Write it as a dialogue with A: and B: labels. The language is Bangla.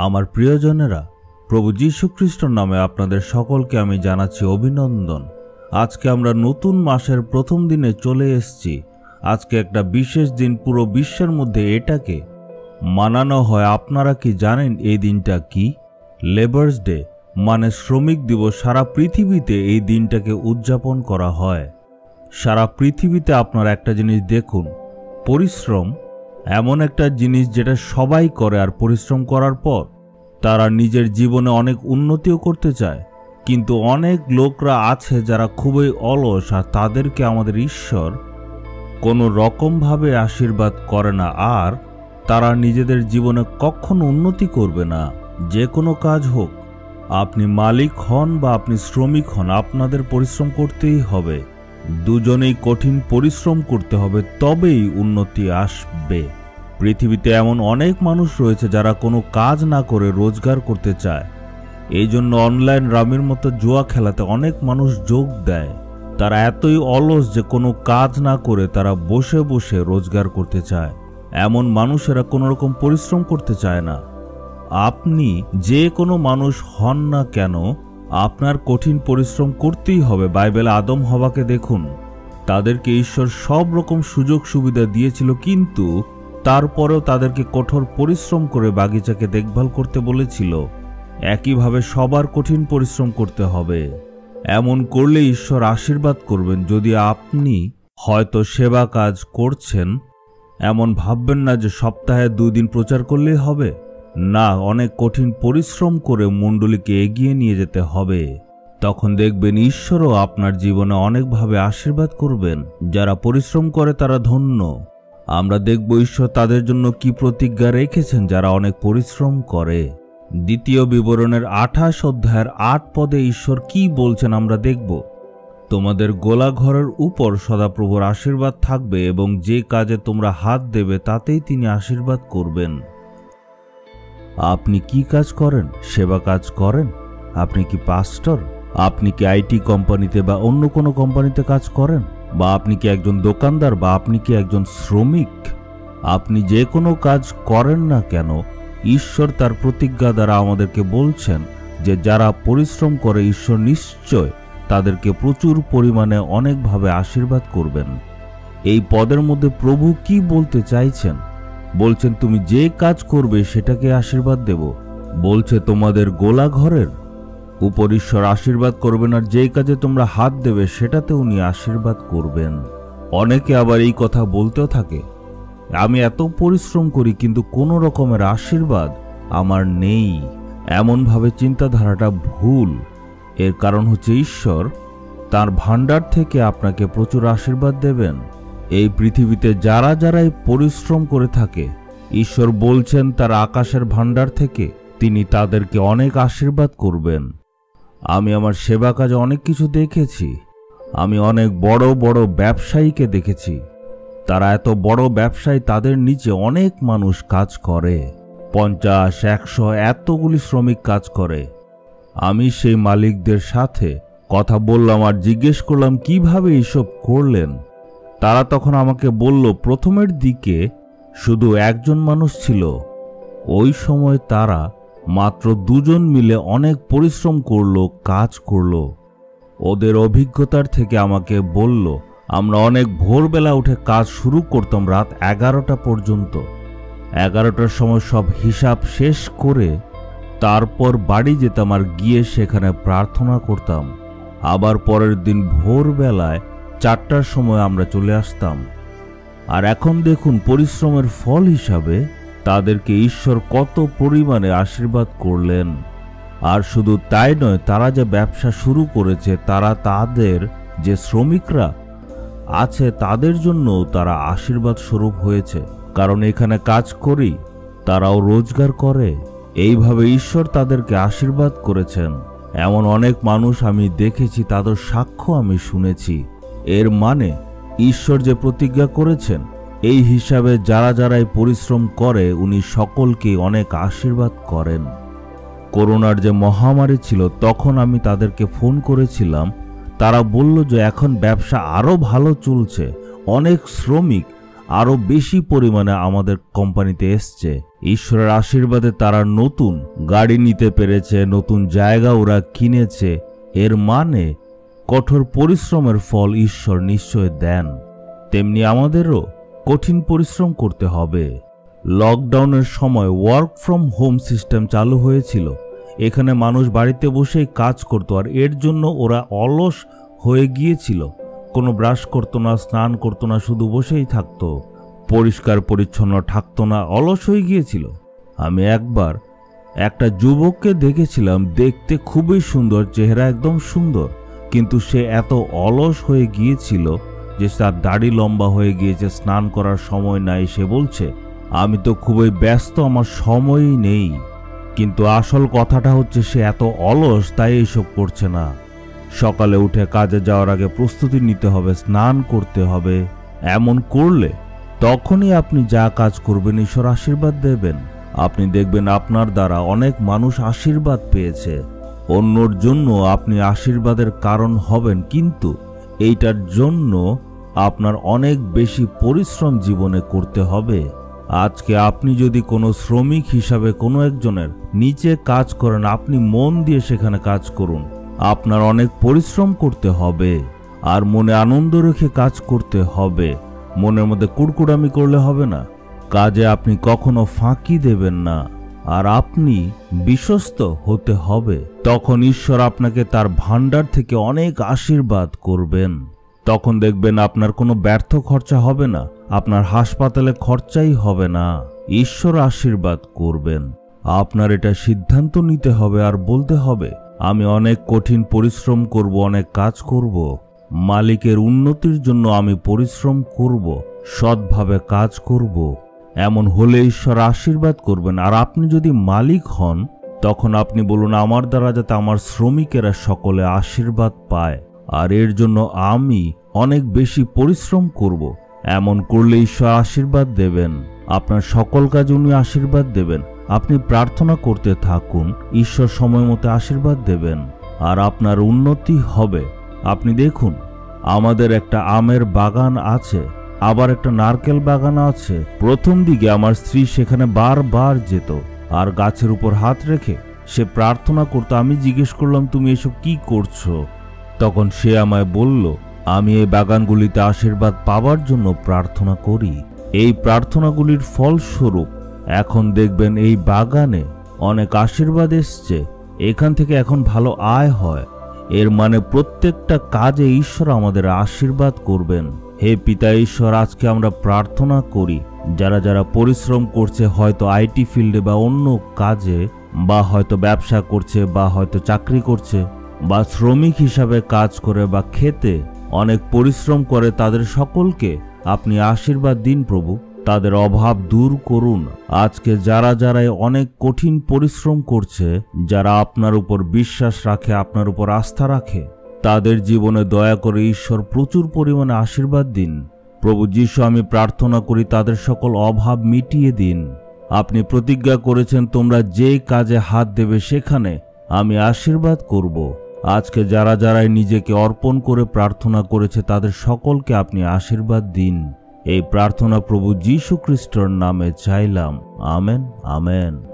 A: আমার প্রিয়জনেরা, প্রভু যীশু খ্রিস্টর নামে আপনাদের সকলকে আমি জানাচ্ছি অভিনন্দন। আজকে আমরা নতুন মাসের প্রথম দিনে চলে এসেছি। আজকে একটা বিশেষ দিন পুরো বিশ্বের মধ্যে এটাকে মানানো হয়। আপনারা কি জানেন এই দিনটা কি? লেবার্স ডে মানে শ্রমিক দিবস। সারা পৃথিবীতে এই দিনটাকে উদযাপন করা হয়। সারা পৃথিবীতে আপনারা একটা জিনিস দেখুন। পরিশ্রম এমন একটা জিনিস যেটা সবাই করে আর পরিশ্রম করার পর তারা নিজের জীবনে অনেক উন্নতিও করতে চায়। কিন্তু অনেক লোকরা আছে যারা খুবই অলস আর তাদেরকে আমাদের ঈশ্বর কোনো রকমভাবে আশীর্বাদ করে না আর তারা নিজেদের জীবনে কখনো উন্নতি করবে না। যে কোনো কাজ হোক, আপনি মালিক হন বা আপনি শ্রমিক হন, আপনাদের পরিশ্রম করতেই হবে। দুজনেই কঠিন পরিশ্রম করতে হবে, তবেই উন্নতি আসবে। পৃথিবীতে এমন অনেক মানুষ রয়েছে যারা কোনো কাজ না করে রোজগার করতে চায়। এই জন্য অনলাইন রামির মতো জুয়া খেলাতে অনেক মানুষ যোগ দেয়। তারা এতই অলস যে কোনো কাজ না করে তারা বসে বসে রোজগার করতে চায়। এমন মানুষেরা কোনো রকম পরিশ্রম করতে চায় না। আপনি যে কোনো মানুষ হন না কেন, আপনার কঠিন পরিশ্রম করতেই হবে। বাইবেল আদম হবাকে দেখুন। তাদেরকে ঈশ্বর সব রকম সুযোগ সুবিধা দিয়েছিল, কিন্তু তারপরেও তাদেরকে কঠোর পরিশ্রম করে বাগিচাকে দেখভাল করতে বলেছিল, একইভাবে সবার কঠিন পরিশ্রম করতে হবে। এমন করলে ঈশ্বর আশীর্বাদ করবেন যদি আপনি হয়তো সেবা কাজ করছেন। এমন ভাববেন না যে সপ্তাহে দুই দিন প্রচার করলেই হবে। না, অনেক কঠিন পরিশ্রম করে মণ্ডলীকে এগিয়ে নিয়ে যেতে হবে। তখন দেখবেন ঈশ্বরও আপনার জীবনে অনেকভাবে আশীর্বাদ করবেন। যারা পরিশ্রম করে তারা ধন্য। আমরা দেখব ঈশ্বর তাদের জন্য কি প্রতিজ্ঞা রেখেছেন যারা অনেক পরিশ্রম করে। দ্বিতীয় বিবরণের আঠাশ অধ্যায়ের আট পদে ঈশ্বর কি বলছেন আমরা দেখব। তোমাদের গোলাঘরের উপর সদাপ্রভুর আশীর্বাদ থাকবে এবং যে কাজে তোমরা হাত দেবে তাতেই তিনি আশীর্বাদ করবেন। আপনি কি কাজ করেন? সেবা কাজ করেন? আপনি কি পাস্টর? আপনি কি আইটি কোম্পানিতে বা অন্য কোনো কোম্পানিতে কাজ করেন? বা আপনি কি একজন দোকানদার বা আপনি কি একজন শ্রমিক? আপনি যে কোনো কাজ করেন না কেন, ঈশ্বর তার প্রতিজ্ঞা দ্বারা আমাদেরকে বলছেন যে যারা পরিশ্রম করে ঈশ্বর নিশ্চয় তাদেরকে প্রচুর পরিমাণে অনেকভাবে আশীর্বাদ করবেন। এই পদের মধ্যে প্রভু কি বলতে চাইছেন? বলছেন, তুমি যে কাজ করবে সেটাকে আশীর্বাদ দেব। বলছে, তোমাদের গোলা ঘরের উপর ঈশ্বর আশীর্বাদ করবেন আর যেই কাজে তোমরা হাত দেবে, সেটাতে উনি আশীর্বাদ করবেন। অনেকে আবার এই কথা বলতেও থাকে, আমি এত পরিশ্রম করি, কিন্তু কোনো রকমের আশীর্বাদ আমার নেই। এমনভাবে চিন্তাধারাটা ভুল। এর কারণ হচ্ছে ঈশ্বর তার ভাণ্ডার থেকে আপনাকে প্রচুর আশীর্বাদ দেবেন। এই পৃথিবীতে যারা যারাই পরিশ্রম করে থাকে, ঈশ্বর বলছেন তার আকাশের ভাণ্ডার থেকে তিনি তাদেরকে অনেক আশীর্বাদ করবেন। আমি আমার সেবা কাজে অনেক কিছু দেখেছি। আমি অনেক বড় বড় ব্যবসায়ীকে দেখেছি। তারা এত বড় ব্যবসায়ী, তাদের নিচে অনেক মানুষ কাজ করে। পঞ্চাশ, একশো এতগুলি শ্রমিক কাজ করে। আমি সেই মালিকদের সাথে কথা বললাম আর জিজ্ঞেস করলাম, কীভাবে এইসব করলেন? তারা তখন আমাকে বলল, প্রথমের দিকে শুধু একজন মানুষ ছিল। ওই সময় তারা মাত্র দুজন মিলে অনেক পরিশ্রম করল, কাজ করল। ওদের অভিজ্ঞতার থেকে আমাকে বলল, আমরা অনেক ভোরবেলা উঠে কাজ শুরু করতাম রাত এগারোটা পর্যন্ত। এগারোটার সময় সব হিসাব শেষ করে তারপর বাড়ি যেতাম আর গিয়ে সেখানে প্রার্থনা করতাম। আবার পরের দিন ভোরবেলায় চারটার সময় আমরা চলে আসতাম। আর এখন দেখুন, পরিশ্রমের ফল হিসাবে তাদেরকে ঈশ্বর কত পরিমাণে আশীর্বাদ করলেন। আর শুধু তাই নয়, তারা যে ব্যবসা শুরু করেছে, তারা তাদের যে শ্রমিকরা আছে, তাদের জন্য তারা আশীর্বাদ স্বরূপ হয়েছে। কারণ এখানে কাজ করি, তারাও রোজগার করে। এইভাবে ঈশ্বর তাদেরকে আশীর্বাদ করেছেন। এমন অনেক মানুষ আমি দেখেছি, তাদের সাক্ষ্য আমি শুনেছি। এর মানে ঈশ্বর যে প্রতিজ্ঞা করেছেন এই হিসাবে যারা যারাই পরিশ্রম করে, উনি সকলকে অনেক আশীর্বাদ করেন। করোনার যে মহামারী ছিল, তখন আমি তাদেরকে ফোন করেছিলাম। তারা বলল যে, এখন ব্যবসা আরও ভালো চলছে। অনেক শ্রমিক আরও বেশি পরিমাণে আমাদের কোম্পানিতে এসছে। ঈশ্বরের আশীর্বাদে তারা নতুন গাড়ি নিতে পেরেছে, নতুন জায়গা ওরা কিনেছে। এর মানে কঠোর পরিশ্রমের ফল ঈশ্বর নিশ্চয় দেন। তেমনি আমাদেরও কঠিন পরিশ্রম করতে হবে। লকডাউনের সময় ওয়ার্ক ফ্রম হোম সিস্টেম চালু হয়েছিল। এখানে মানুষ বাড়িতে বসেই কাজ করতো আর এর জন্য ওরা অলস হয়ে গিয়েছিল। কোনো ব্রাশ করতো না, স্নান করতো না, শুধু বসেই থাকতো। পরিষ্কার, পরিচ্ছন্ন থাকতো না, অলস হয়ে গিয়েছিল। আমি একবার একটা যুবককে দেখেছিলাম, দেখতে খুবই সুন্দর, চেহারা একদম সুন্দর, কিন্তু সে এত অলস হয়ে গিয়েছিল যে তার দাড়ি লম্বা হয়ে গিয়েছে, স্নান করার সময় নাই, সে বলছে, আমি তো খুবই ব্যস্ত, আমার সময়ই নেই। কিন্তু আসল কথাটা হচ্ছে, সে এত অলস, তাই এইসব করছে না। সকালে উঠে কাজে যাওয়ার আগে প্রস্তুতি নিতে হবে, স্নান করতে হবে। এমন করলে তখনই আপনি যা কাজ করবেন, ঈশ্বর আশীর্বাদ দেবেন। আপনি দেখবেন আপনার দ্বারা অনেক মানুষ আশীর্বাদ পেয়েছে। অন্যর জন্য আপনি আশীর্বাদের কারণ হবেন, কিন্তু এইটার জন্য আপনার অনেক বেশি পরিশ্রম জীবনে করতে হবে। আজকে আপনি যদি কোনো শ্রমিক হিসাবে কোনো একজনের নিচে কাজ করেন, আপনি মন দিয়ে সেখানে কাজ করুন। আপনার অনেক পরিশ্রম করতে হবে আর মনে আনন্দ রেখে কাজ করতে হবে। মনের মধ্যে কুড়কুড়ামি করলে হবে না। কাজে আপনি কখনো ফাঁকি দেবেন না আর আপনি বিশ্বস্ত হতে হবে। তখন ঈশ্বর আপনাকে তার ভান্ডার থেকে অনেক আশীর্বাদ করবেন। তখন দেখবেন আপনার কোনো ব্যর্থ খরচা হবে না, আপনার হাসপাতালে খরচাই হবে না। ঈশ্বর আশীর্বাদ করবেন। আপনার এটা সিদ্ধান্ত নিতে হবে আর বলতে হবে, আমি অনেক কঠিন পরিশ্রম করব, অনেক কাজ করব। মালিকের উন্নতির জন্য আমি পরিশ্রম করব, সৎভাবে কাজ করব। এমন হলে ঈশ্বর আশীর্বাদ করবেন। আর আপনি যদি মালিক হন, তখন আপনি বলুন, আমার দ্বারা যাতে আমার শ্রমিকেরা সকলে আশীর্বাদ পায়। আর এর জন্য আমি অনেক বেশি পরিশ্রম করব। এমন করলে ঈশ্বর আশীর্বাদ দেবেন। আপনার সকল কাজ উনি আশীর্বাদ দেবেন। আপনি প্রার্থনা করতে থাকুন, ঈশ্বর সময় মতো আশীর্বাদ দেবেন। আর আপনার উন্নতি হবে। আপনি দেখুন, আমাদের একটা আমের বাগান আছে, আবার একটা নারকেল বাগান আছে। প্রথম দিকে আমার স্ত্রী সেখানে বারবার যেত, আর গাছের উপর হাত রেখে সে প্রার্থনা করতো, আমি জিজ্ঞেস করলাম, তুমি এসব কি করছ? তখন সে আমায় বলল আমি এই বাগানগুলিতে আশীর্বাদ পাবার জন্য প্রার্থনা করি। এই প্রার্থনাগুলির ফলস্বরূপ এখন দেখবেন এই বাগানে অনেক আশীর্বাদ এসছে। এখান থেকে এখন ভালো আয় হয়। এর মানে প্রত্যেকটা কাজে ঈশ্বর আমাদের আশীর্বাদ করবেন। হে পিতা ঈশ্বর, আজকে আমরা প্রার্থনা করি, যারা যারা পরিশ্রম করছে, হয়তো আইটি ফিল্ডে বা অন্য কাজে, বা হয়তো ব্যবসা করছে, বা হয়তো চাকরি করছে, বা শ্রমিক হিসাবে কাজ করে বা খেতে অনেক পরিশ্রম করে তাদের সকলকে আপনি আশীর্বাদ দিন প্রভু। তাদের অভাব দূর করুন। আজকে যারা যারা অনেক কঠিন পরিশ্রম করছে, যারা আপনার উপর বিশ্বাস রাখে, আপনার উপর আস্থা রাখে, তাদের জীবনে দয়া করে ঈশ্বর প্রচুর পরিমাণে আশীর্বাদ দিন। প্রভু যিশু, আমি প্রার্থনা করি তাদের সকল অভাব মিটিয়ে দিন। আপনি প্রতিজ্ঞা করেছেন তোমরা যে কাজে হাত দেবে সেখানে আমি আশীর্বাদ করব। আজকে যারা যারাই নিজেকে অর্পণ করে প্রার্থনা করেছে, তাদের সকলকে আপনি আশীর্বাদ দিন। এই প্রার্থনা প্রভু যীশু খ্রিস্টর নামে চাইলাম। Amen amen.